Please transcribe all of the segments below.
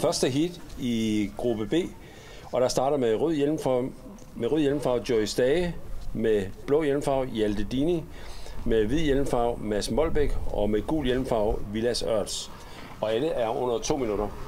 Første hit i gruppe B, og der starter med rød hjelmfarve, med rød hjelmfarve Joy Stage, med blå hjelmfarve Hjalte Dini, med hvid hjelmfarve Mads Molbæk og med gul hjelmfarve Vilas Ørts. Og alle er under to minutter.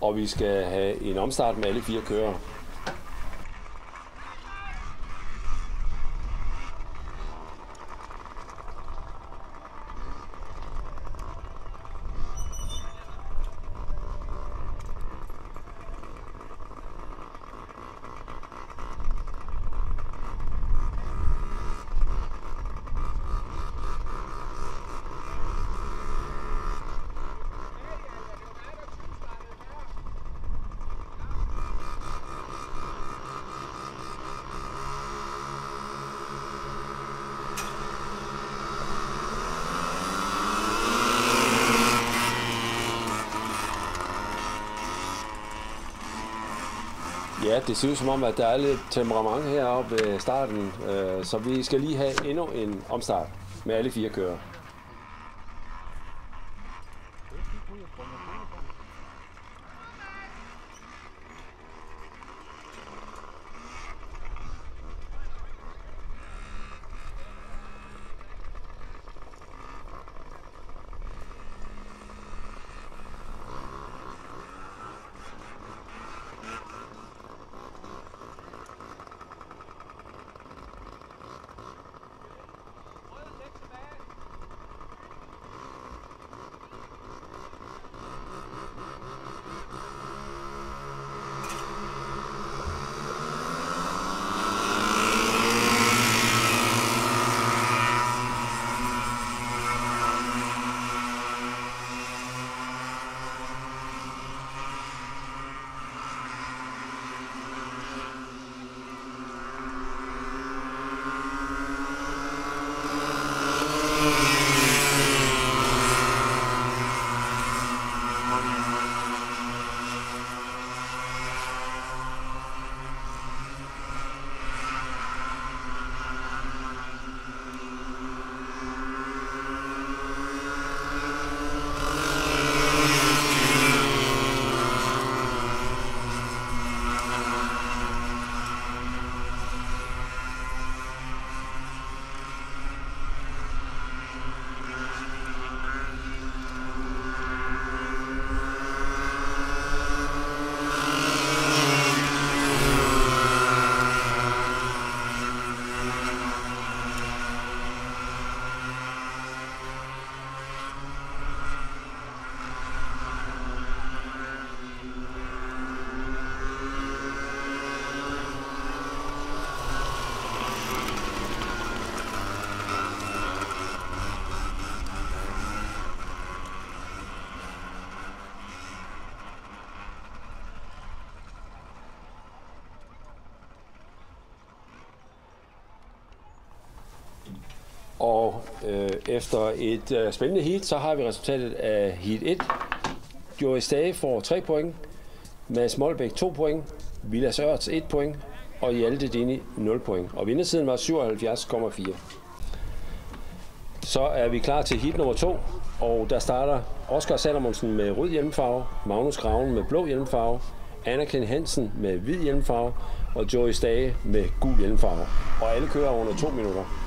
Og vi skal have en omstart med alle fire kører. Ja, det ser ud som om, at der er lidt temperament heroppe ved starten, øh, så vi skal lige have endnu en omstart med alle fire kører. Og øh, efter et øh, spændende heat, så har vi resultatet af heat 1. Joris Stage får 3 point, Mads Molbæk 2 point, Vilas Ørts 1 point, og Hjalte Dini 0 point. Og vindersiden var 77,4. Så er vi klar til heat nummer 2, og der starter Oscar Salomonsen med rød hjelmfarve, Magnus Graven med blå hjelmfarve, Anakin Hansen med hvid hjelmfarve og Joey Stage med gul hjelmfarve. Og alle kører under to minutter.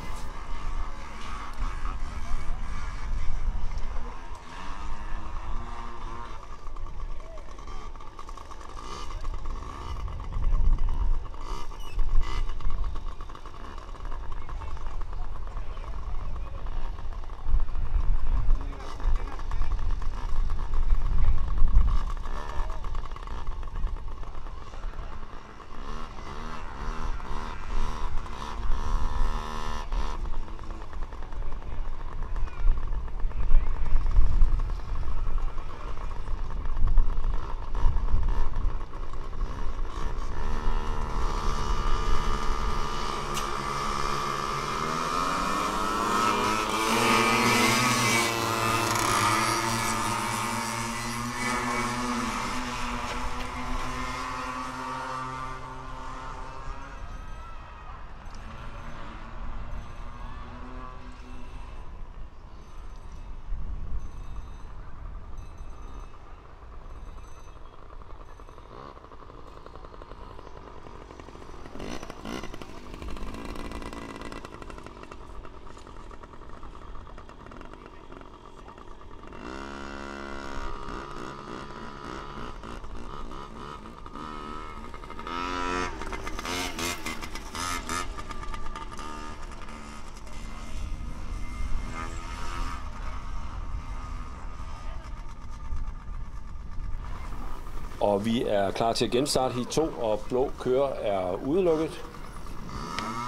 Og vi er klar til at genstarte heat 2, og blå kører er udelukket.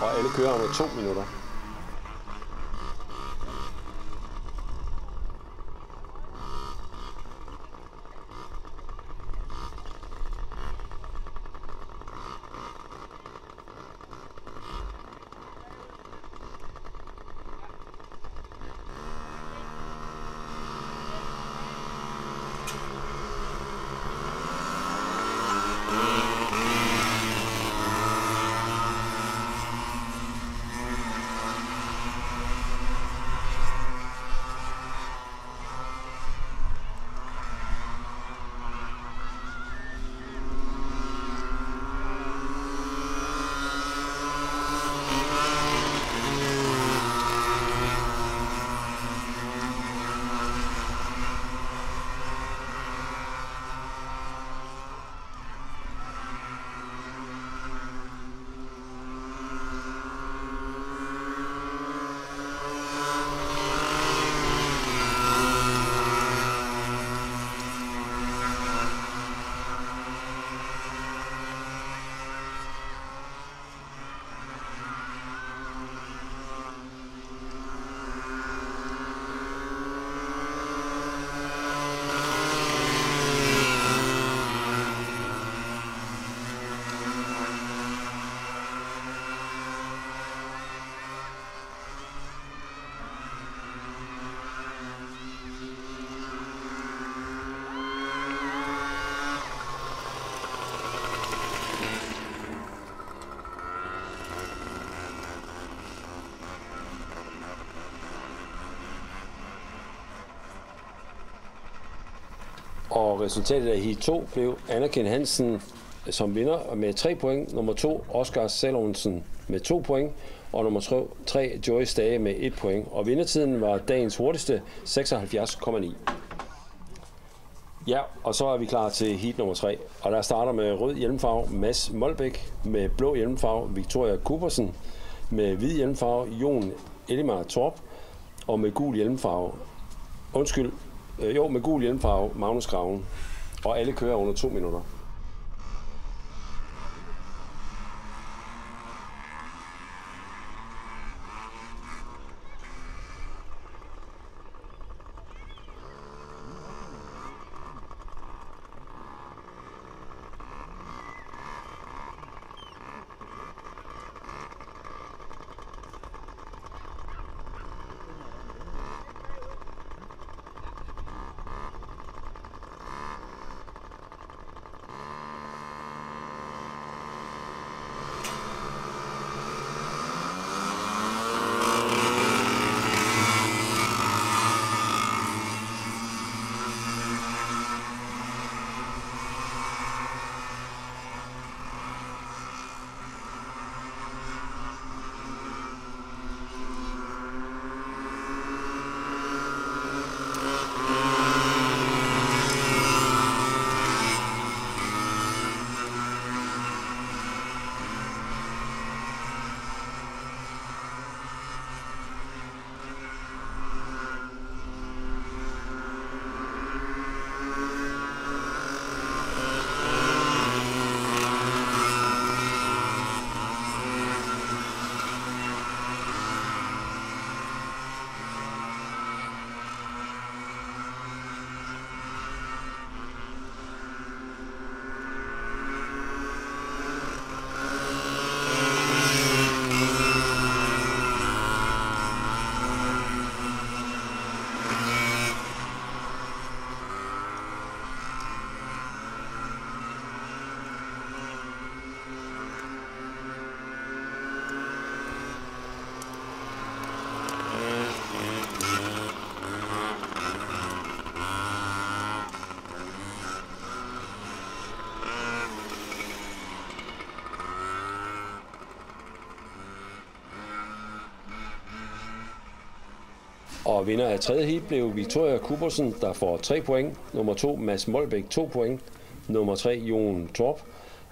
Og alle kører under 2 minutter. Og resultatet af heat 2 blev Anakin Hansen øh, som vinder med 3 point. Nummer 2 Oscar Salonsen med 2 point. Og nummer 3 Joyce Stage med 1 point. Og vindertiden var dagens hurtigste 76,9. Ja, og så er vi klar til heat nummer 3. Og der starter med rød hjelmfarve Mads Molbæk, med blå hjelmfarve Victoria Kubersen, med hvid hjelmfarve Jon Elimar Torp, og med gul hjelmfarve, undskyld, Øh, jo, med gul hjelmfarve, Magnus Graven. Og alle kører under to minutter. Og vinder af tredje heat blev Victoria Kubersen, der får 3 point. Nummer 2, Mads Molbæk, 2 point. Nummer 3, Jon Torp,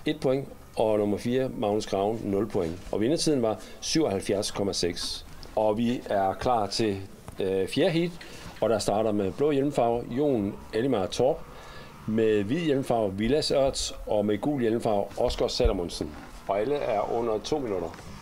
1 point. Og nummer 4, Magnus Graven, 0 point. Og vindertiden var 77,6. Og vi er klar til øh, fjerde heat, og der starter med blå hjelmfarve Jon Elimar Torp, med hvid hjelmfarve Villas Ørts, og med gul hjelmfarve Oscar Salomonsen. Og alle er under 2 minutter.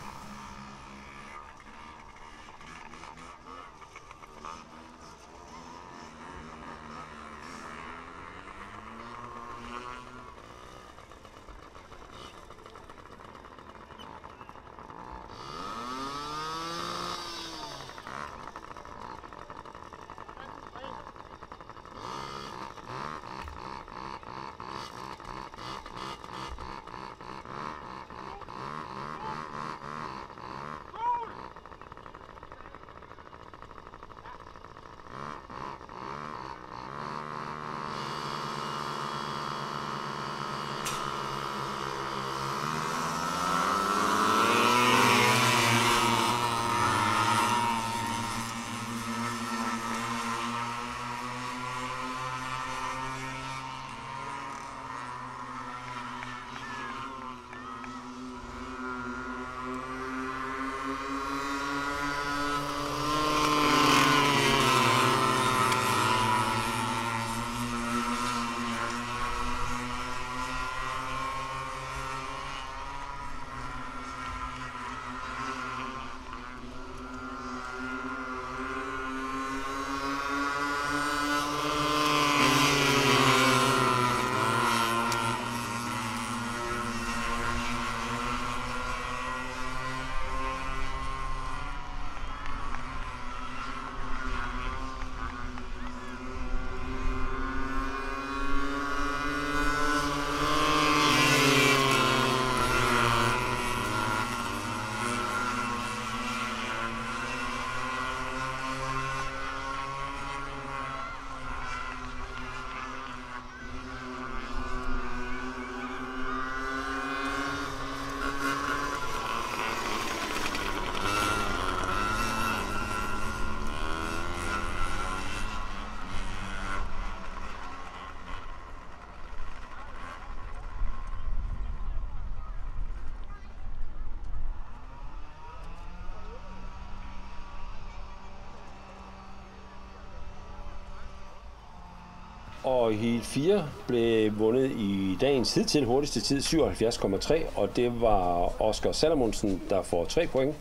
Og Heat 4 blev vundet i dagens hidtil hurtigste tid 77,3, og det var Oscar Salomonsen, der får 3 point.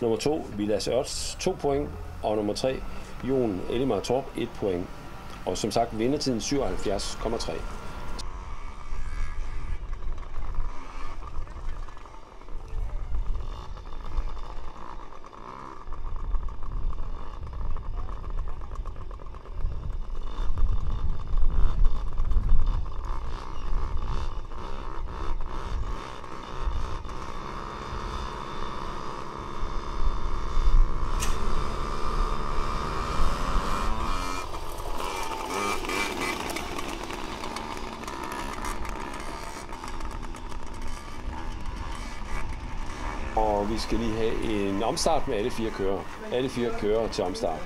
Nummer 2, Vilas Ørts, 2 point. Og nummer 3, Jon Elimar Torp, 1 point. Og som sagt, vindetiden 77,3. Og vi skal lige have en omstart med alle fire kører. Alle fire kører til omstart.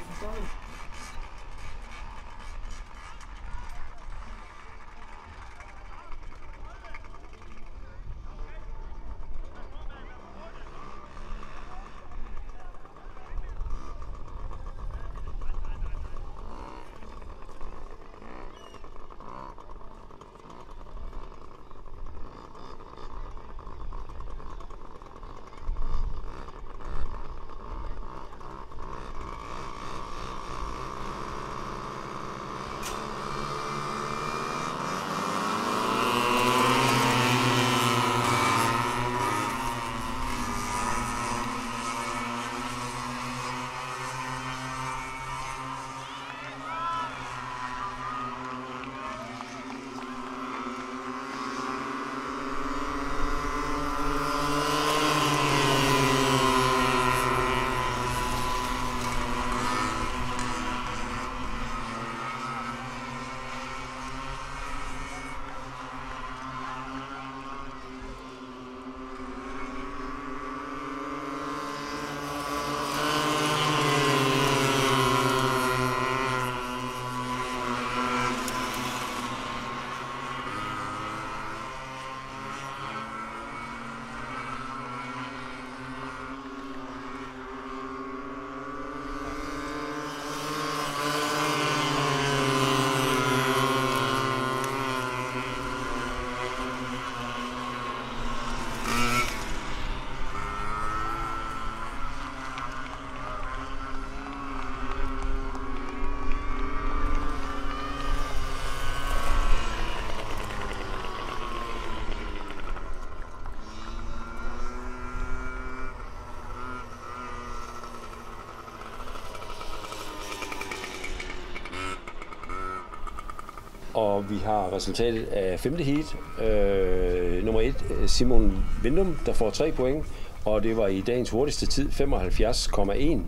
Og vi har resultatet af femte heat. Øh, nummer 1, øh, Simon Vindum, der får 3 point, og det var i dagens hurtigste tid 75,1.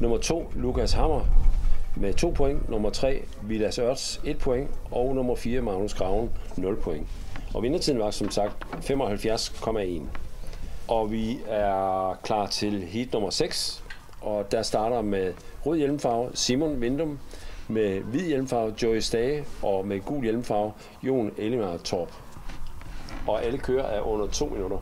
Nummer 2, Lukas Hammer med 2 point. Nummer 3, Vilas Ørts 1 point. Og nummer 4, Magnus Graven 0 point. Og vindertiden var som sagt 75,1. Og vi er klar til heat nummer 6. Og der starter med rød hjelmfarve Simon Vindum, med hvid hjelmfarve Joey Stage og med gul hjelmfarve Jon Elimar Torp. Og alle kører er under 2 minutter.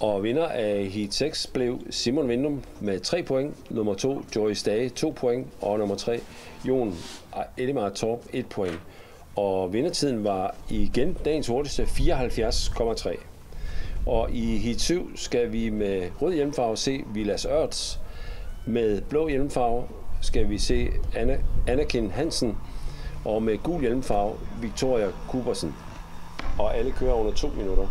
Og vinder af Heat 6 blev Simon Vindum med 3 point, nummer 2 Joyce Dage 2 point, og nummer 3 Jon Elimar Torp 1 point. Og vindertiden var igen dagens hurtigste 74,3. Og i Heat 7 skal vi med rød hjelmfarve se Vilas Ørts. Med blå hjelmfarve skal vi se Anna, Anakin Hansen. Og med gul hjelmfarve Victoria Kubersen. Og alle kører under 2 minutter.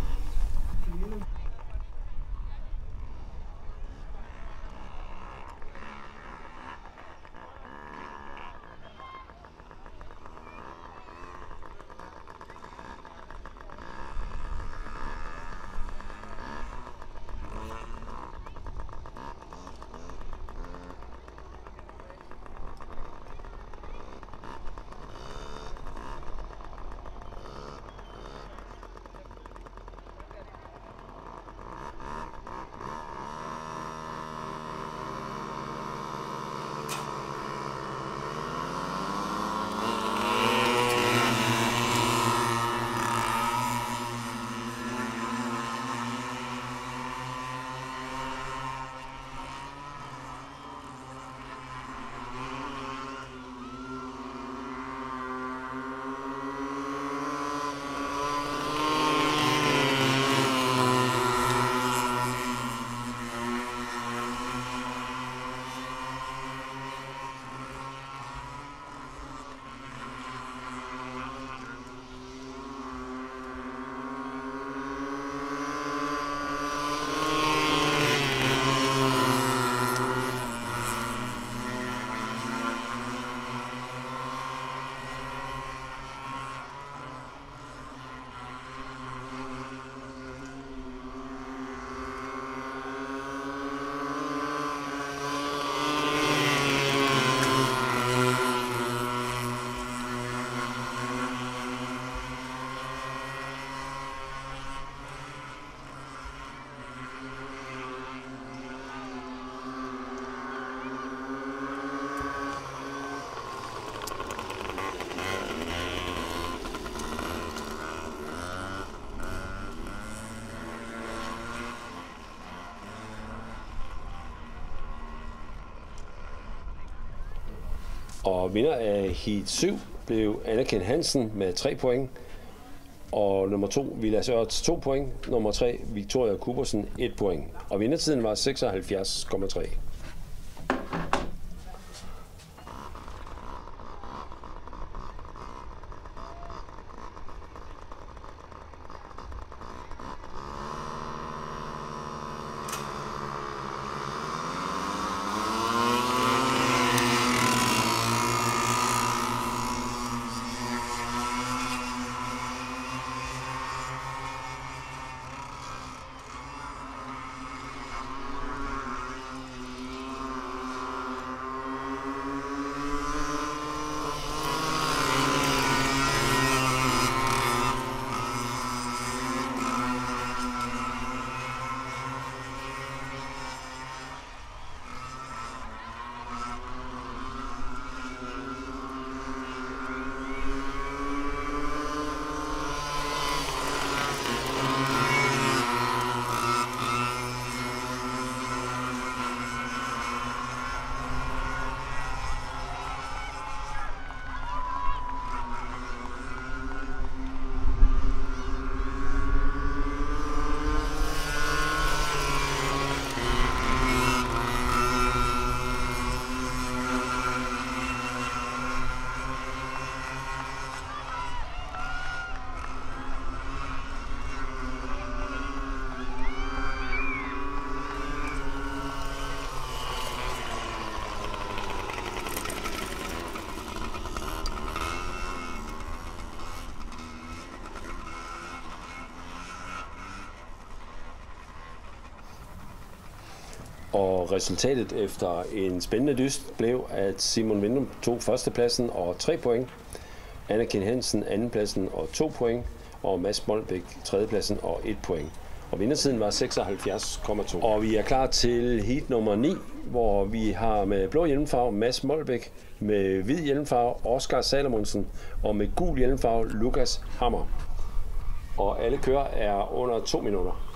Og vinder af Heat 7 blev Anakin Hansen med 3 point. Og nummer 2, Vilas Ørts 2 point. Nummer 3, Victoria Kubersen 1 point. Og vindertiden var 76,3. Og resultatet efter en spændende dyst blev, at Simon Vindum tog førstepladsen og 3 point. Anakin Hansen andenpladsen og 2 point. Og Mads Molbæk tredjepladsen og 1 point. Og vindersiden var 76,2. Og vi er klar til heat nummer 9, hvor vi har med blå hjelmfarve Mads Molbæk, med hvid hjelmfarve Oscar Salomonsen og med gul hjelmfarve Lukas Hammer. Og alle kører er under 2 minutter.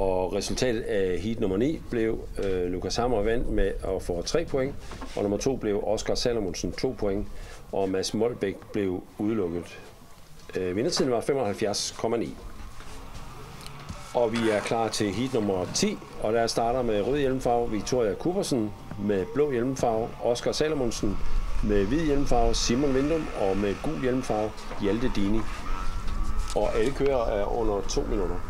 Og resultatet af heat nummer 9 blev øh, Lukas Hammer vandt med at få 3 point, og nummer 2 blev Oscar Salomonsen 2 point, og Mads Molbæk blev udelukket. Øh, vindertiden var 75,9. Og vi er klar til heat nummer 10, og der starter med rød hjelmfarve Victoria Kubersen, med blå hjelmfarve Oscar Salomonsen, med hvid hjelmfarve Simon Vindum og med gul hjelmfarve Hjalte Dini. Og alle kører er under 2 minutter.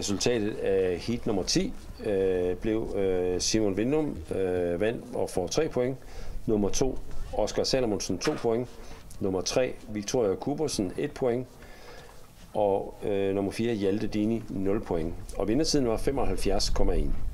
Resultatet af heat nummer 10 øh, blev øh, Simon Vindum øh, vand og får 3 point. Nummer 2, Oscar Salomonsen 2 point. Nummer 3, Victoria Kubersen 1 point. Og øh, nummer 4, Hjalte Dini 0 point. Og vindertiden var 75,1.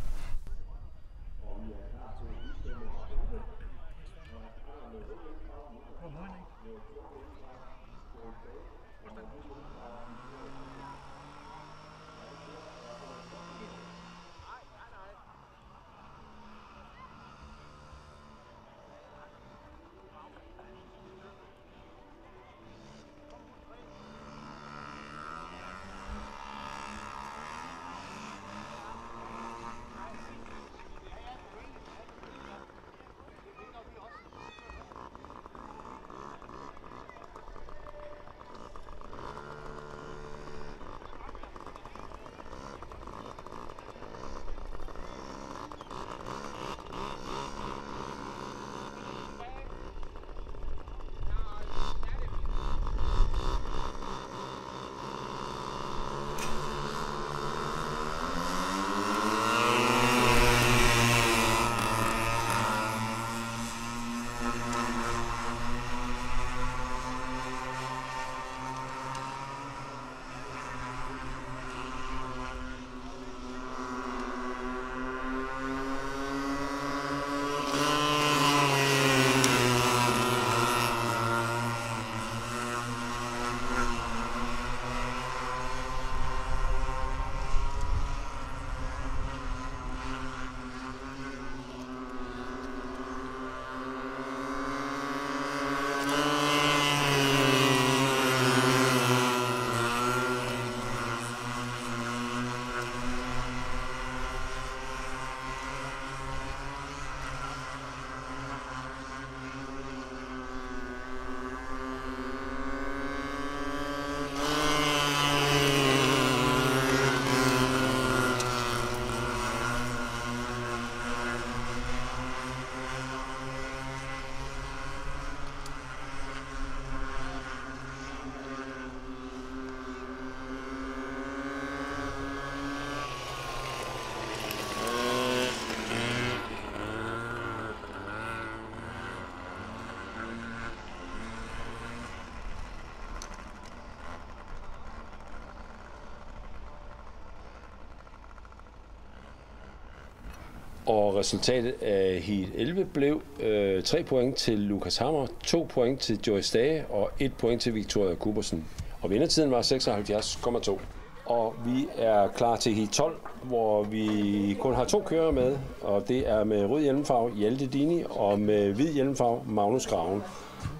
Og resultatet af heat 11 blev øh, 3 point til Lukas Hammer, 2 point til Joyce Dage og 1 point til Victoria Kubersen. Og vindertiden var 76,2. Og vi er klar til heat 12, hvor vi kun har to kører med, og det er med rød hjelmfarve Hjalte Dini og med hvid hjelmfarve Magnus Graven.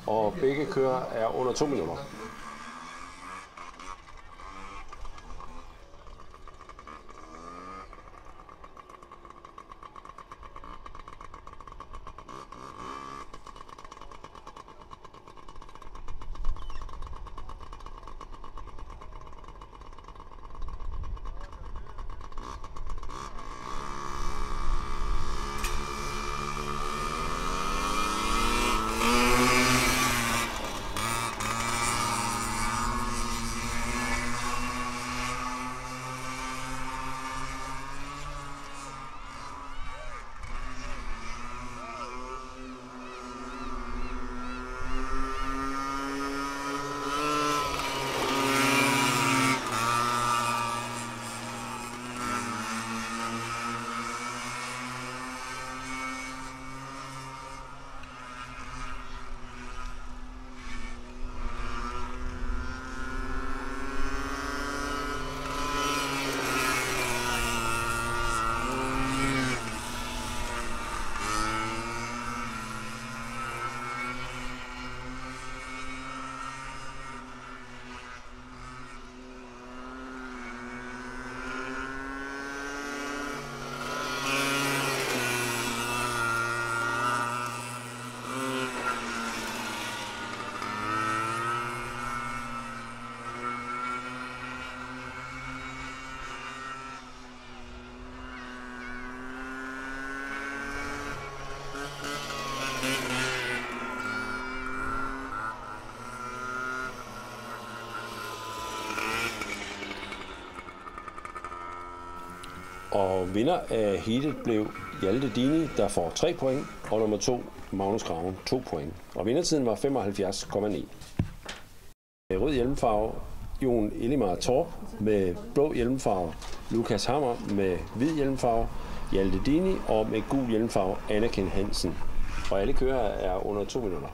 Og begge kører er under 2 minutter. Og vinder af heatet blev Hjalte Dini, der får 3 point, og nummer 2 Magnus Graven 2 point. Og vindertiden var 75,9. Øh, rød hjelmfarve Jon Elimar Torp med blå hjelmfarve Lukas Hammer med hvid hjelmfarve Hjalte Dini og med gul hjelmfarve Anakin Hansen. Og alle kører er under 2 minutter.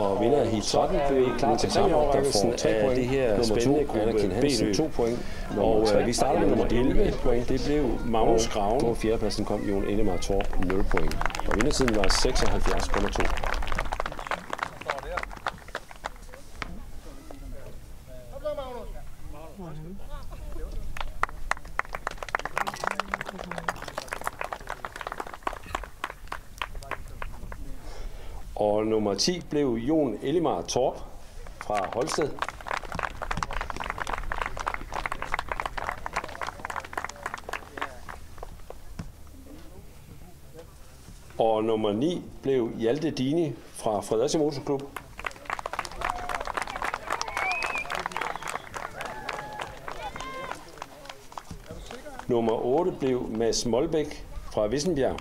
Og vinder heat 13 blev klar til præmieoverrækkelsen af det her spændende gruppe B 2 point. Og øh, vi starter med nummer 11 point. Det blev Magnus Graven. På fjerdepladsen kom Jon Enemar Torp 0 point. Og vindersiden var 76,2. Og nummer nummer 10 blev Jon Elimar Torp fra Holsted. Og nummer 9 blev Hjalte Dini fra Fredericia Motorklub. Nummer 8 blev Mads Molbæk fra Vissenbjerg.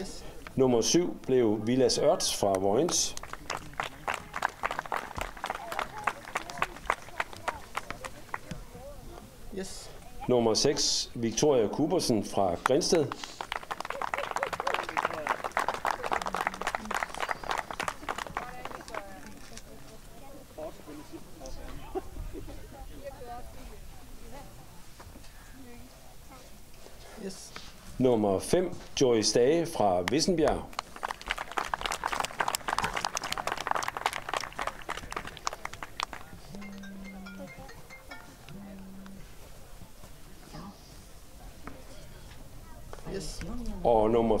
Yes. Nummer 7 blev Vilas Ørts fra Vojens. Yes. Nummer 6 Victoria Kubersen fra Grænsted. Yes. Nummer 5 Joyce Dage fra Vissenbjerg.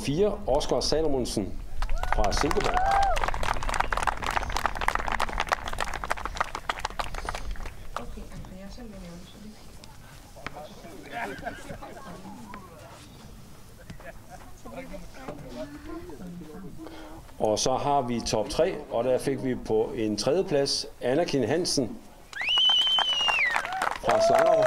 4 Oscar Salomonsen fra Silkeborg. Og så har vi top 3, og der fik vi på en tredje plads Anakin Hansen fra Slangerup.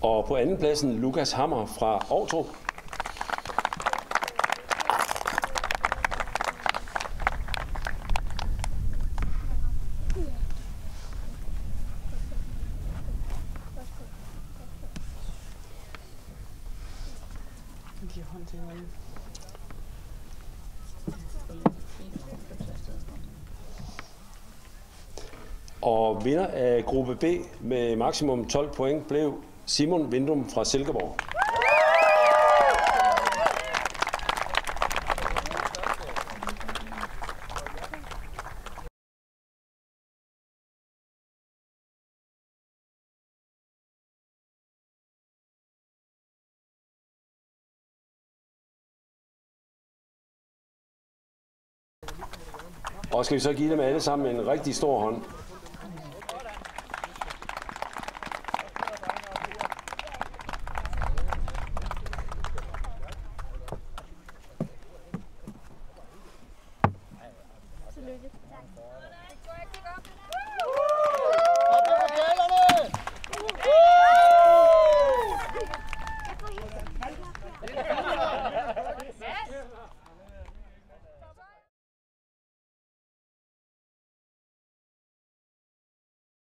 Og på pladsen Lukas Hammer fra Aarhus. Og vinder af gruppe B med maksimum 12 point blev Simon Vindum fra Silkeborg. Og skal vi så give dem alle sammen en rigtig stor hånd.